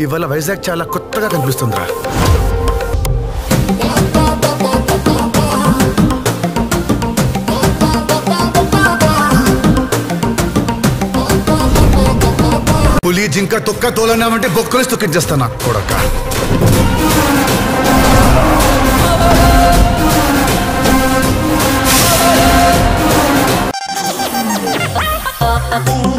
ఇవాళ వైజాగ్ చాలా కొత్తగా కనిపిస్తుందిరా పులి జింక తొక్క తోలన్నామంటే బొక్కలు చేస్తాను నాకు కొడక Boom.